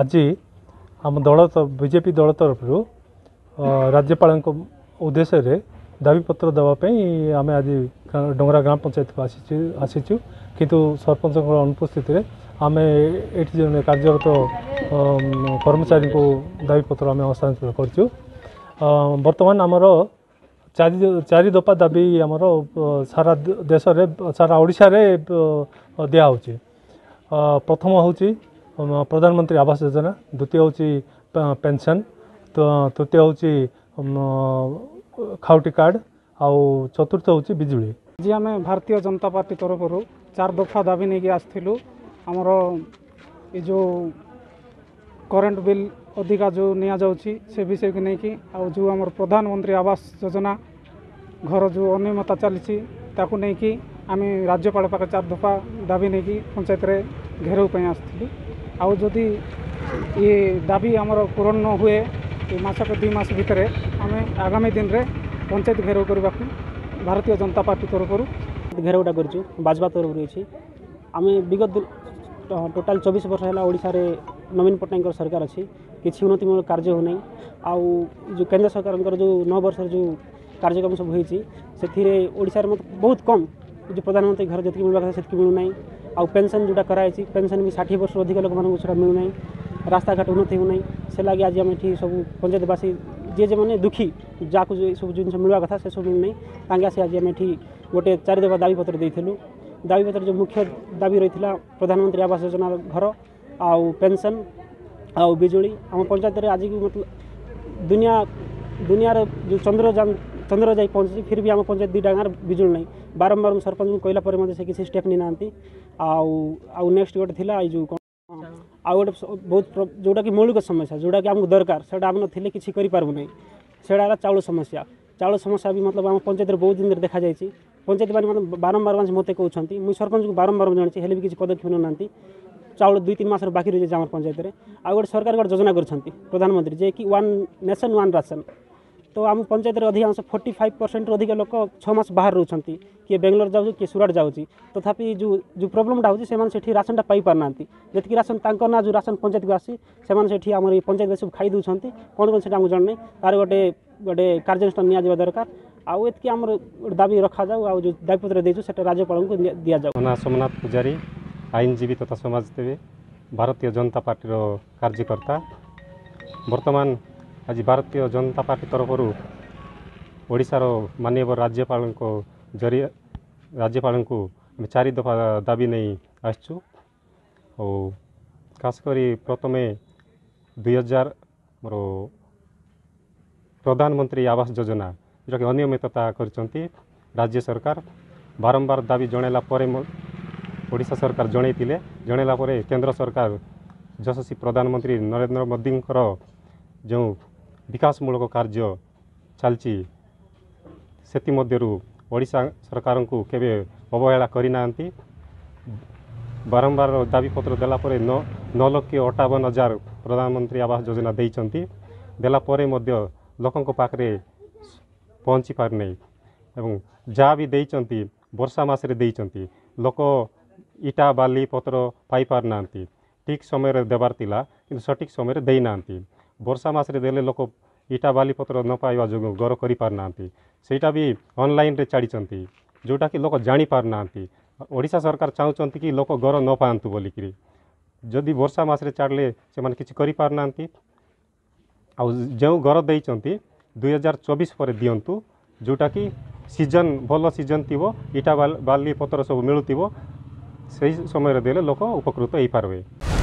ଆଜି ଆମ ଦଳ ବିଜେପି ଦଳ ତରଫରୁ ରାଜ୍ୟପାଳଙ୍କ ଉଦ୍ଦେଶ୍ୟରେ ଦାବିପତ୍ର ଦେବା ପାଇଁ ଆମେ ଆଜି ଡଙ୍ଗରା ଗ୍ରାମ ପଞ୍ଚାୟତକୁ ଆସିଛୁ ଆସିଛୁ କିନ୍ତୁ ସରପଞ୍ଚଙ୍କର ଅନୁପସ୍ଥିତିରେ ଆମେ ଏଠି ଜଣେ କାର୍ଯ୍ୟରତ କର୍ମଚାରୀଙ୍କୁ ଦାବିପତ୍ର ଆମେ ହସ୍ତାନ୍ତର କରିଛୁ ବର୍ତ୍ତମାନ ଆମର चारि दफा दाबी आमर सारा देश में सारा ओडा रे प्रथम होची प्रधानमंत्री आवास योजना द्वितीय हूँ पेनसन तृतीय हूँ खाउटी कार्ड आ चतुर्थ हूँ विजुड़ी जी आम भारतीय जनता पार्टी तरफ रो चार दफा दाबी नेगी आस्थिलु हमरो ए जो କରେଣ୍ଟ ବିଲ୍ ଅଧିକା ଯେଉଁ ନିଆଯାଉଛି ସେ ବିଷୟକୁ ନେଇକି ଆଉ ଯେଉଁ ଆମର ପ୍ରଧାନମନ୍ତ୍ରୀ ଆବାସ ଯୋଜନା ଘର ଯେଉଁ ଅନିୟମିତତା ଚାଲିଛି ତାକୁ ନେଇକି ଆମେ ରାଜ୍ୟପାଳ ପାଖରେ ଚାରି ଦଫା ଦାବି ନେଇକି ପଞ୍ଚାୟତରେ ଘେରାଉ ପାଇଁ ଆସିଥିଲୁ ଆଉ ଯଦି ଇଏ ଦାବି ଆମର ପୂରଣ ନ ହୁଏ ଏ ମାସକ ଦୁଇ ମାସ ଭିତରେ ଆମେ ଆଗାମୀ ଦିନରେ ପଞ୍ଚାୟତ ଘେରାଉ କରିବାକୁ ଭାରତୀୟ ଜନତା ପାର୍ଟି ତରଫରୁ ଘେରାଉଟା କରିଛୁ ବାଜବା ତରଫରୁ ଅଛି ଆମେ ବିଗତ টোটাল চবিশ বর্ষ হল ওড়শার नवीन पट्टनायक सरकार अच्छी किसी उन्नतिमूलक कार्य हो जो केंद्र सरकार जो नौ वर्ष जो कार्यक्रम सब होशार मत बहुत कम जो प्रधानमंत्री घर जितकी मिलवा कथा से मिलूना आउ पेनसन जो कराई पेनसन भी षाठी वर्ष अधिक लोक मूँ से मिलूना घाट उन्नति होना से लगे आज आम इटी सब पंचायतवासी जे जे मैंने दुखी जहाँ को सब जिन मिलवा कथा से सब मिलूना ताकि आज आम इटी गोटे चारिदेव दाबीपत दे दावीपत जो मुख्य दाबी रही प्रधानमंत्री आवास योजना घर आनसन आजुड़ी आम पंचायत आज मतलब दुनिया दुनिया जो चंद्रजान चंद्र जा पहुंचे फिर भी आम पंचायत दुटा गाँव में विजुड़ी बारंबार सरपंच को कहला पर मतलब से किसी स्टेप नहीं ना नेक्स्ट गोटे थी ये कौन अच्छा। आउ गोटे बहुत जोटा कि मौलिक समस्या जोटा कि आमको दरकार से नी कि करना से चाउल समस्या चाउल समस्या भी मतलब आम पंचायत बहुत दिन देखा जा पंचायत मैंने मतलब बारंबार मतलब मतलब कहते मुझ सरपंच को बारंबार जानी हेल्ली भी किसी पदक्षेप ना ଚାଉଳ ଦୁଇ ତିନି ମାସର ବାକି ରହିଯାଇଛି ଆମର ପଞ୍ଚାୟତରେ ଆଉ ଗୋଟେ ସରକାର ଗୋଟେ ଯୋଜନା କରିଛନ୍ତି ପ୍ରଧାନମନ୍ତ୍ରୀ ଯିଏକି ୱାନ୍ ନେସନ୍ ୱାନ୍ ରାସନ୍ ତ ଆମ ପଞ୍ଚାୟତରେ ଅଧିକାଂଶ ଫୋର୍ଟି ଫାଇଭ୍ ପରସେଣ୍ଟରୁ ଅଧିକ ଲୋକ ଛଅ ମାସ ବାହାରେ ରହୁଛନ୍ତି କିଏ ବେଙ୍ଗଲୋର ଯାଉଛି କିଏ ସୁରାଟ ଯାଉଛି ତଥାପି ଯେଉଁ ଯେଉଁ ପ୍ରୋବ୍ଲେମଟା ହେଉଛି ସେମାନେ ସେଠି ରାସନଟା ପାଇପାରୁନାହାନ୍ତି ଯେତିକି ରାସନ ତାଙ୍କ ନାଁ ଯେଉଁ ରାସନ ପଞ୍ଚାୟତକୁ ଆସୁଛି ସେମାନେ ସେଠି ଆମର ଏଇ ପଞ୍ଚାୟତରେ ସବୁ ଖାଇ ଦେଉଛନ୍ତି କ'ଣ କ'ଣ ସେଟା ଆମକୁ ଜଣେ ତାର ଗୋଟେ ଗୋଟେ କାର୍ଯ୍ୟାନୁଷ୍ଠାନ ନିଆଯିବା ଦରକାର ଆଉ ଏତିକି ଆମର ଗୋଟେ ଦାବି ରଖାଯାଉ ଆଉ ଯେଉଁ ଦାବିପତ୍ର ଦେଇଛୁ ସେଟା ରାଜ୍ୟପାଳଙ୍କୁ ଦିଆଯାଉ ନା ସୋମନାଥ ପୂଜାରୀ আইনজীবী তথা সমাজসেবী ভারতীয় জনতা পার্টির কার্যকর্তা বর্তমান আজ ভারতীয় জনতা পার্টি তরফর ଓଡ଼ିଶାର ମାନ୍ୟବର ରାଜ୍ୟପାଳଙ୍କ ଜରିଆ ରାଜ୍ୟପାଳଙ୍କୁ ଆମେ ଚାରି ଦଫା ଦାବି ନେଇ ଆସିଛୁ ଆଉ ଖାସ୍ କରି ପ୍ରଥମେ ଦୁଇ ହଜାର ମୋର ପ୍ରଧାନମନ୍ତ୍ରୀ ଆବାସ ଯୋଜନା ଯେଉଁଟାକି ଅନିୟମିତତା କରିଛନ୍ତି ରାଜ୍ୟ ସରକାର ବାରମ୍ବାର ଦାବି ଜଣାଇଲା ପରେ ଓଡ଼ିଶା ସରକାର ଜଣାଇଥିଲେ ଜଣାଇଲା ପରେ କେନ୍ଦ୍ର ସରକାର ଯଶସ୍ୱୀ ପ୍ରଧାନମନ୍ତ୍ରୀ ନରେନ୍ଦ୍ର ମୋଦିଙ୍କର ଯେଉଁ ବିକାଶମୂଳକ କାର୍ଯ୍ୟ ଚାଲିଛି ସେଥିମଧ୍ୟରୁ ଓଡ଼ିଶା ସରକାରଙ୍କୁ କେବେ ଅବହେଳା କରିନାହାନ୍ତି ବାରମ୍ବାର ଦାବିପତ୍ର ଦେଲା ପରେ ନଅ ନଅ ଲକ୍ଷ ଅଠାବନ ହଜାର ପ୍ରଧାନମନ୍ତ୍ରୀ ଆବାସ ଯୋଜନା ଦେଇଛନ୍ତି ଦେଲା ପରେ ମଧ୍ୟ ଲୋକଙ୍କ ପାଖରେ ପହଞ୍ଚି ପାରୁନାହିଁ ଏବଂ ଯାହା ବି ଦେଇଛନ୍ତି ବର୍ଷା ମାସରେ ଦେଇଛନ୍ତି ଲୋକ ଇଟା ବାଲି ପତ୍ର ପାଇପାରୁନାହାନ୍ତି ଠିକ୍ ସମୟରେ ଦେବାର ଥିଲା କିନ୍ତୁ ସଠିକ୍ ସମୟରେ ଦେଇନାହାନ୍ତି ବର୍ଷା ମାସରେ ଦେଲେ ଲୋକ ଇଟା ବାଲି ପତ୍ର ନ ପାଇବା ଯୋଗୁଁ ଘର କରିପାରୁନାହାନ୍ତି ସେଇଟା ବି ଅନଲାଇନ୍ରେ ଛାଡ଼ିଛନ୍ତି ଯେଉଁଟାକି ଲୋକ ଜାଣିପାରୁନାହାନ୍ତି ଓଡ଼ିଶା ସରକାର ଚାହୁଁଛନ୍ତି କି ଲୋକ ଘର ନ ପାଆନ୍ତୁ ବୋଲିକିରି ଯଦି ବର୍ଷା ମାସରେ ଛାଡ଼ିଲେ ସେମାନେ କିଛି କରିପାରୁନାହାନ୍ତି ଆଉ ଯେଉଁ ଘର ଦେଇଛନ୍ତି ଦୁଇହଜାର ଚବିଶ ପରେ ଦିଅନ୍ତୁ ଯେଉଁଟାକି ସିଜନ୍ ଭଲ ସିଜନ୍ ଥିବ ଇଟା ବାଲି ପତ୍ର ସବୁ ମିଳୁଥିବ ସେହି ସମୟ ଦେଲେ ଲୋକ ଉପକୃତ ହୋଇପାରିବେ